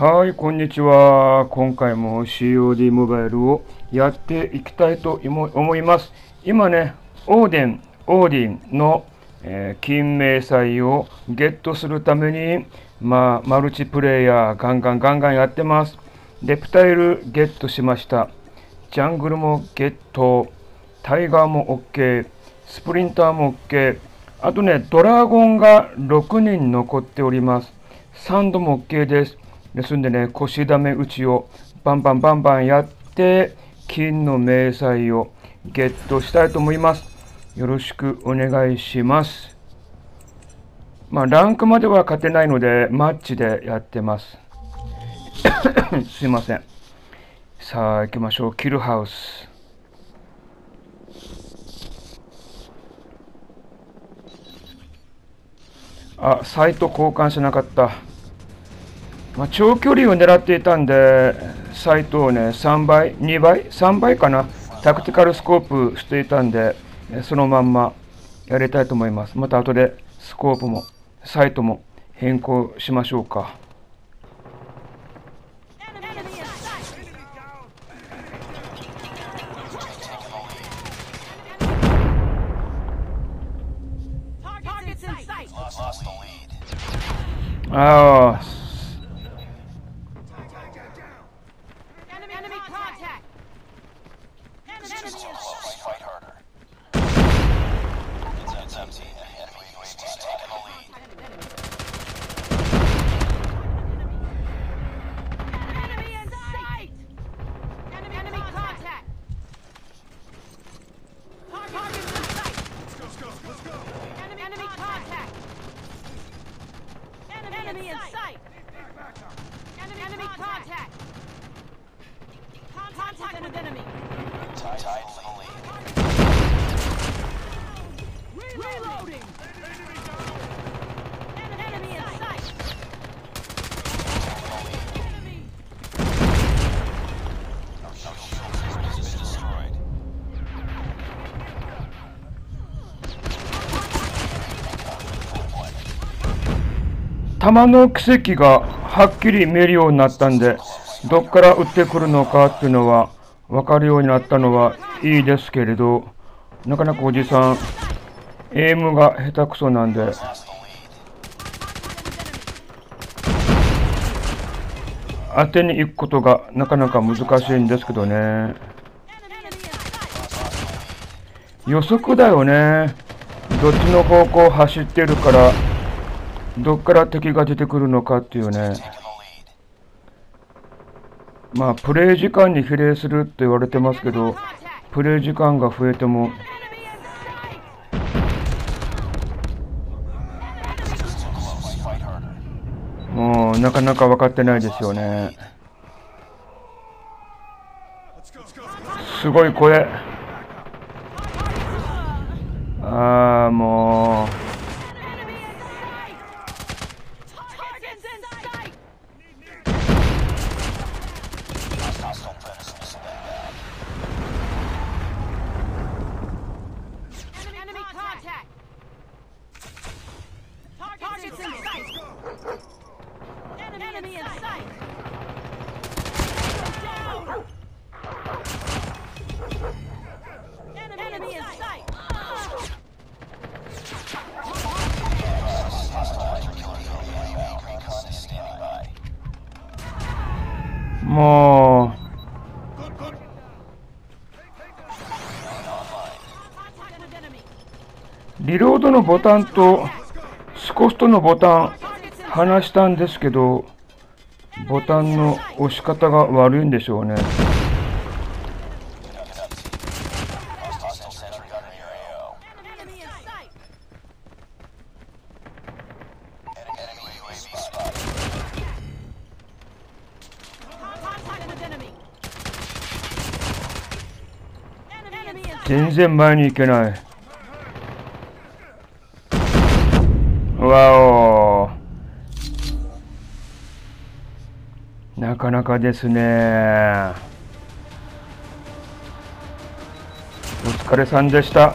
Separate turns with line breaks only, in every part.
はい、こんにちは。今回も COD モバイルをやっていきたいと思います。今ね、オーデン、オーディンの、えー、金明細をゲットするために、まあ、マルチプレイヤーガンガンガンガンやってます。レプタイルゲットしました。ジャングルもゲット。タイガーも OK。スプリンターも OK。あとね、ドラゴンが6人残っております。サンドも OK です。ですんでね、腰だめ打ちをバンバンバンバンやって、金の明細をゲットしたいと思います。よろしくお願いします。まあ、ランクまでは勝てないので、マッチでやってます。すいません。さあ、行きましょう。キルハウス。あ、サイト交換しなかった。まあ、長距離を狙っていたんで、サイトをね、3倍、2倍、3倍かな、タクティカルスコープしていたんで、そのまんまやりたいと思います。また後でスコープも、サイトも変更しましょうか。ああ、Enemy in sight! Enemy, enemy contact! Contact with enemy! Tied for the lead. Reloading! Enemy in sight! Enemy! No shield has been destroyed. 弾の奇跡がはっきり見えるようになったんで、どっから撃ってくるのかっていうのは分かるようになったのはいいですけれど、なかなかおじさん、エイムが下手くそなんで、当てに行くことがなかなか難しいんですけどね。予測だよね。どっちの方向走ってるから、どっから敵が出てくるのかっていうね。まあ、プレイ時間に比例するって言われてますけど、プレイ時間が増えても、もうなかなか分かってないですよね。すごい声。ああ、もう。もうリロードのボタンとスコストのボタン離したんですけどボタンの押し方が悪いんでしょうね。全然前に行けない。わおなかなかですね。お疲れさんでした。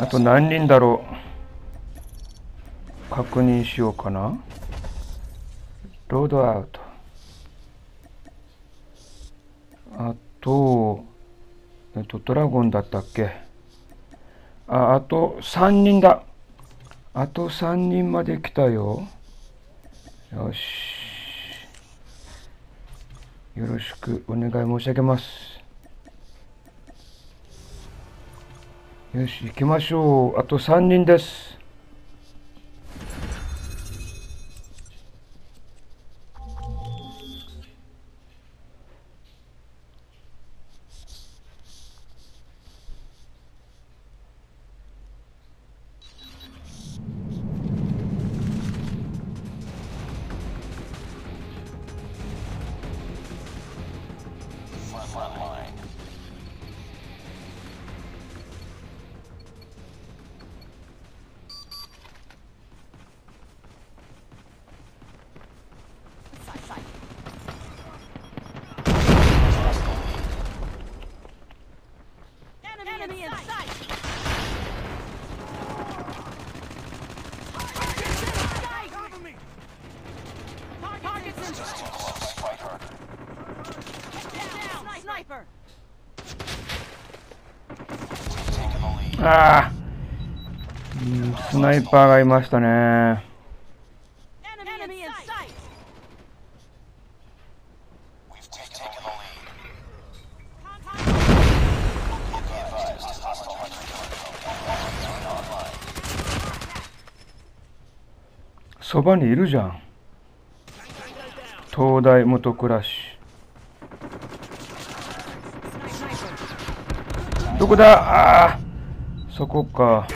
あと何人だろう。確認しようかな。ロードアウト。とえっとドラゴンだったっけ？ああと3人だ。あと3人まで来たよ。よし。よろしくお願い申し上げます。よし行きましょう。あと3人です。ああ、スナイパーがいましたね。そばにいるじゃん。東大元暮らし。どこだ？ああそこか。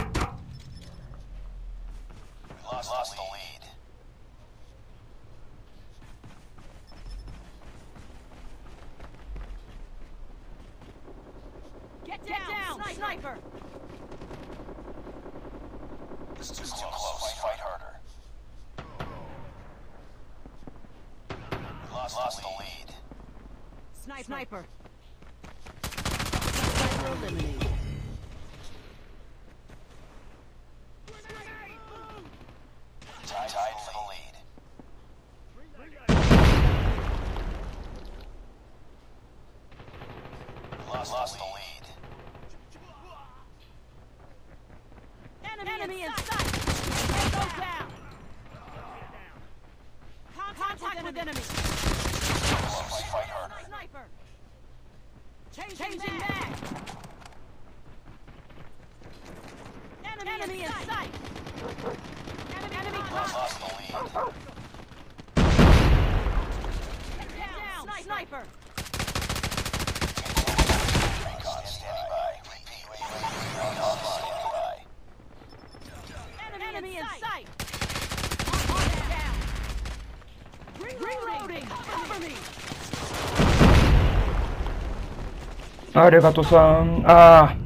ありがとうさんああ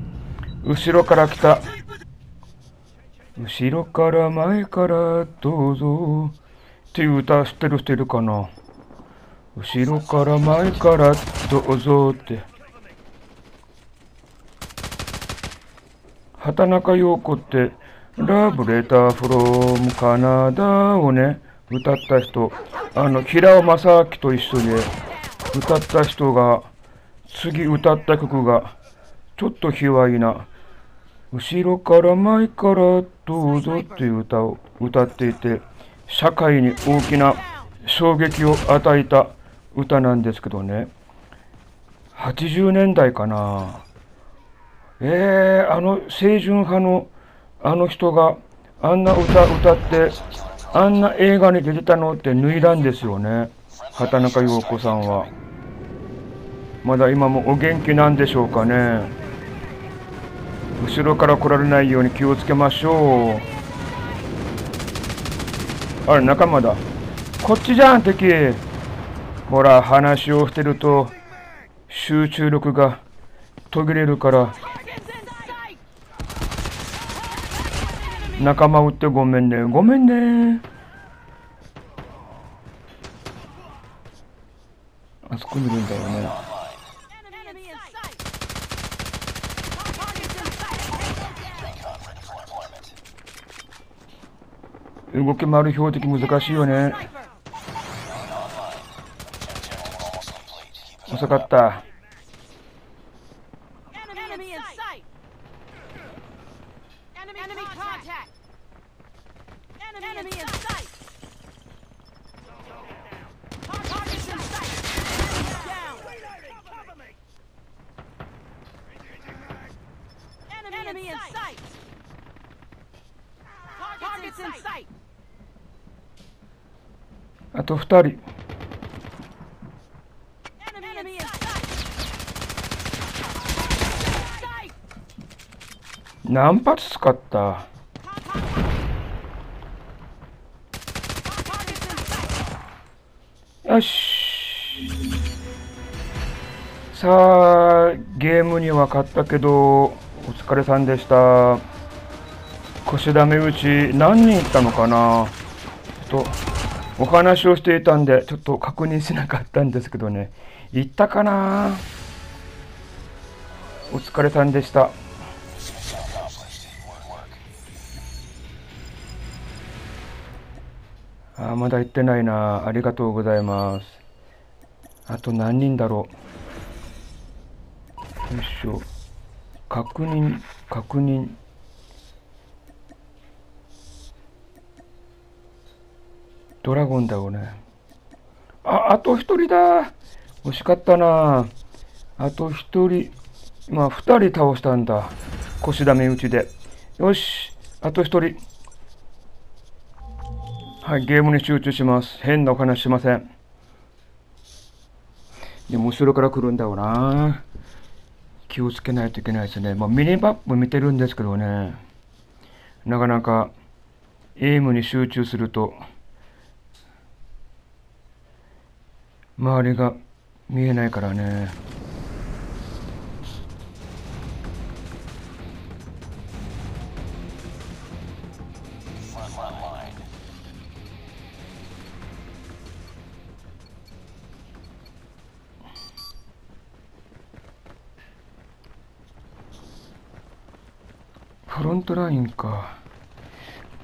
後ろから来た。後ろから前からどうぞ。っていう歌してる人いるかな？後ろから前からどうぞって。畑中陽子ってラブレターフロームカナダをね歌った人。あの平尾正明と一緒に歌った人が次歌った曲がちょっと卑猥な後ろから前からどうぞっていう歌を歌っていて、社会に大きな衝撃を与えた歌なんですけどね。80年代かな。えー、あの清純派のあの人があんな歌歌って、あんな映画に出てたのって脱いだんですよね。畑中陽子さんは。まだ今もお元気なんでしょうかね。後ろから来られないように気をつけましょうあれ仲間だこっちじゃん敵ほら、話をしてると、集中力が途切れるから、仲間撃ってごめんね。ごめんね。あそこにいるんだよね。動き回る標的難しいよね。
Sight! Targets in sight!
あと2人。
Enemy, in sight! Sight!
何発使った？よし。さあ、ゲームには勝ったけど、お疲れさんでした。腰ダメ打ち、何人いったのかな？ちょっと、お話をしていたんで、ちょっと確認しなかったんですけどね。いったかな？お疲れさんでした。あまだ行ってないな。ありがとうございます。あと何人だろう。よいしょ。確認、確認。ドラゴンだよね。あ、あと一人だ。惜しかったな。あと一人。今、二人倒したんだ。腰ダメ打ちで。よし。あと一人。はい、ゲームに集中します。変なお話しません。でも後ろから来るんだよな。気をつけないといけないですね。まあ、ミニマップ見てるんですけどね。なかなかエイムに集中すると周りが見えないからね。ロントラインか。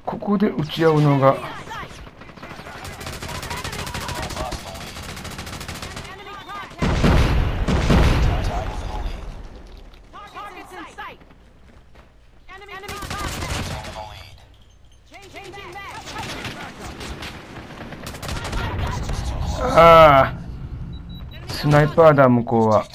ここで打ち合うのが。ああ。スナイパーだ向こうは。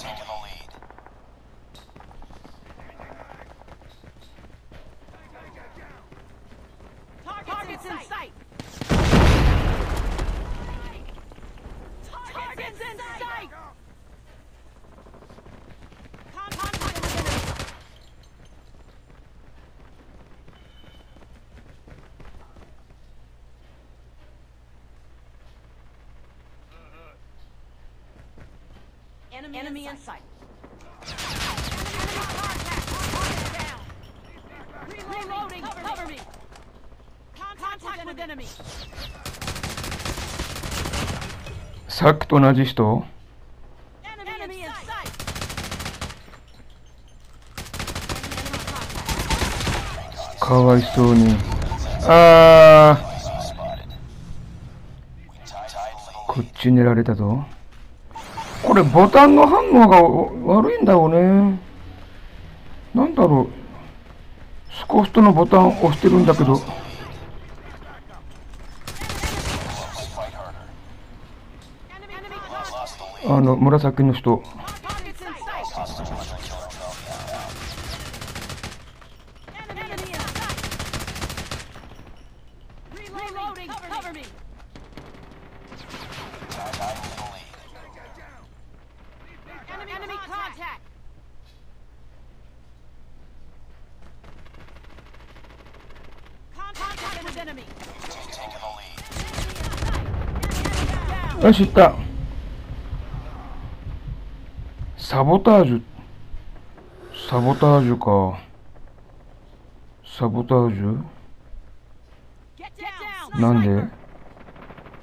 'Enemy, enemy in sight! Contact! Reloading! Cover me! Contact with enemy!
さっきと同じ人
Enemy in sight!
かわいそうにああこっち寝られたぞこれボタンの反応が悪いんだよね。なんだろう。スコストのボタン押してるんだけど。あの紫の人
Targets in sight! Enemy, enemy in sight! Reloading! Cover me! Enemy, enemy contact! Contact with enemy! Down!
よし行ったサボタージュサボタージュかサボタージュ!なんで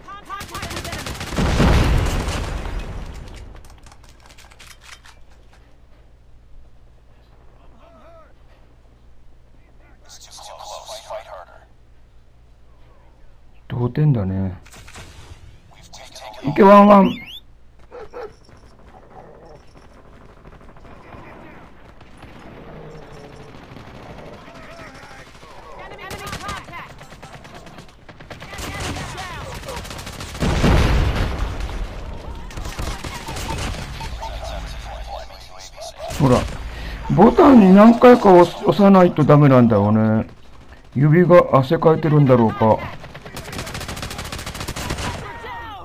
Contact with enemy!
焦点だね。いけワンワン。ほら、ボタンに何回か押さないとダメなんだよね。指が汗かいてるんだろうか。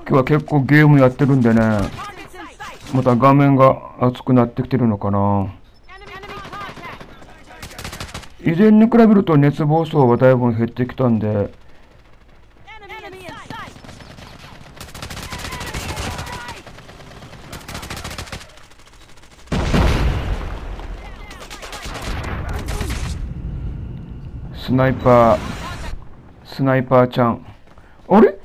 今日は結構ゲームやってるんでね、また画面が熱くなってきてるのかな。以前に比べると熱暴走はだいぶ減ってきたんで、スナイパー、スナイパーちゃん。あれ？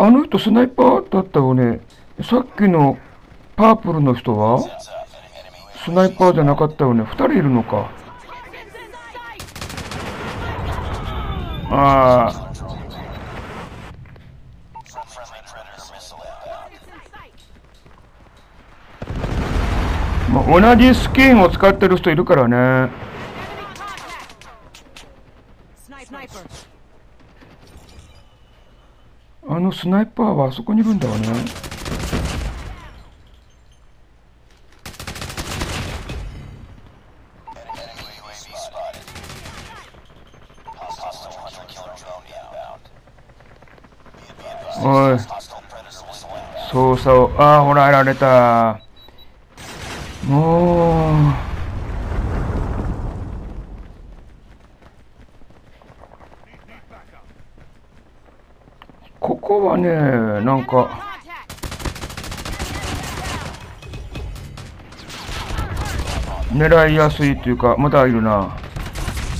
あの人スナイパーだったよね。さっきのパープルの人は？スナイパーじゃなかったよね。二人いるのか。ああ、
Targets in sight.
まあ、同じスキンを使ってる人いるからね。
Enemy contact. Sniper.
あのスナイパーはあそこにいるんだわね。おい、操作を、ああ、ほら、やられた。もう、こはね、なんか、狙いやすいというか、まだいるな。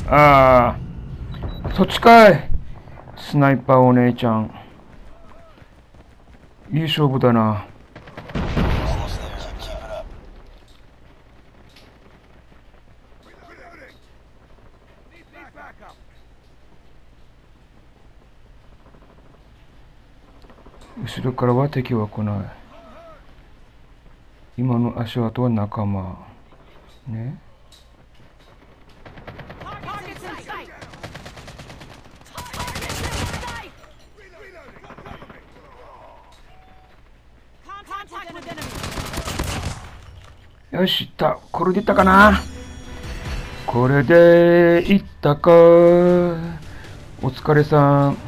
ああ、そっちかい。スナイパーお姉ちゃん。いい勝負だな。後ろからは敵は来ない。今の足跡は仲間。ね。よし、いった。これでいったかな？これでいったか。お疲れさん。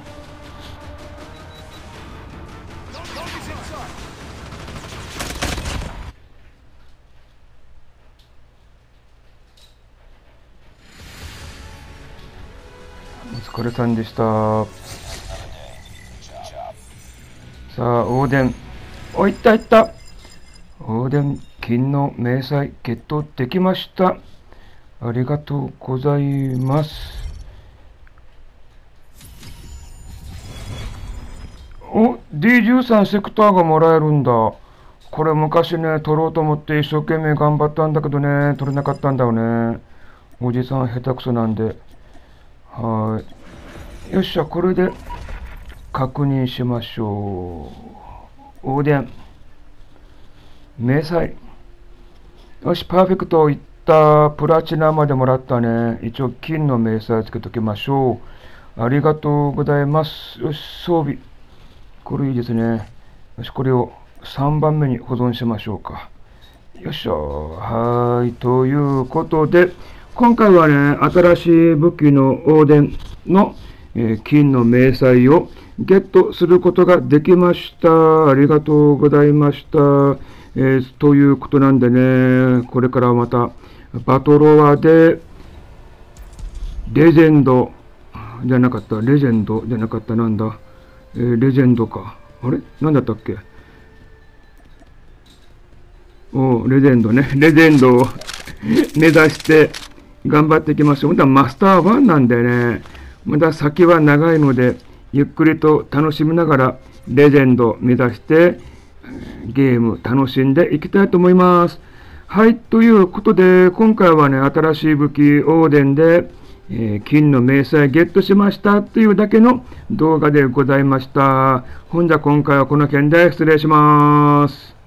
お疲れさんでした。さあ、オーデン。お、いったいった。オーデン、金の明細ゲットできました。ありがとうございます。お、D13 セクターがもらえるんだ。これ昔ね、取ろうと思って一生懸命頑張ったんだけどね、取れなかったんだよね。おじさん下手くそなんで。はい。よっしゃ、これで確認しましょう。オーデン。明細。よし、パーフェクトいった。プラチナまでもらったね。一応、金の明細つけときましょう。ありがとうございます。よし、装備。これいいですね。よし、これを3番目に保存しましょうか。よいしょ。はい。ということで、今回はね、新しい武器のオーデンの、えー金の明細をゲットすることができました。ありがとうございました。えーということなんでね、これからまたバトロワでレジェンドじゃなかった、レジェンドじゃなかった、なんだ、えーレジェンドか。あれ？なんだったっけ？おレジェンドね。レジェンドを 目指して頑張っていきましょう。まだマスター1なんでね、まだ先は長いので、ゆっくりと楽しみながら、レジェンド目指して、ゲーム楽しんでいきたいと思います。はい、ということで、今回はね、新しい武器、オーデンで、えー金の明細ゲットしましたというだけの動画でございました。ほんじゃ今回はこの件で失礼します。